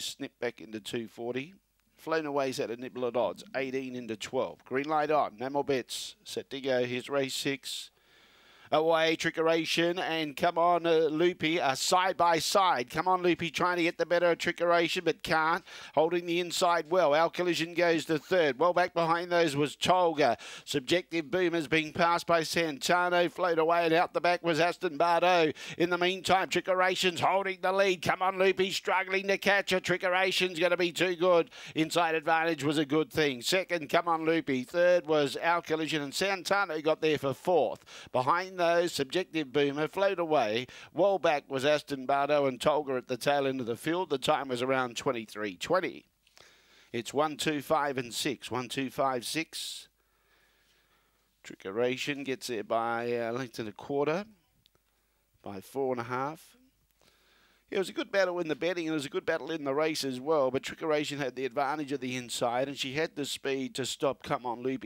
snip back into 240. Float away's at a nibble at odds, 18 into 12. Green light on, no more bets. Set to go, here's race six. Away, Trickeration, and come on, uh, Loopy, uh, side by side. Come on, Loopy, trying to get the better of Trickeration, but can't. Holding the inside well. Our Collision goes to third. Well back behind those was Tolga. Subjective Boomers being passed by Santano. Float away, and out the back was Aston Bardo. In the meantime, Trickeration's holding the lead. Come on, Loopy, struggling to catch her. Trickeration's going to be too good. Inside advantage was a good thing. Second, come on, Loopy. Third was Our Collision, and Santano got there for fourth. Behind those, Subjective Boomer float away. Well back was Aston Bardo and Tolga at the tail end of the field. The time was around 23.20. It's 1, 2, 5 and 6. 1, 2, 5, 6. Trickeration gets there by a length and a quarter. By four and a half. It was a good battle in the betting and it was a good battle in the race as well. But Trickeration had the advantage of the inside and she had the speed to stop Come On Loopy.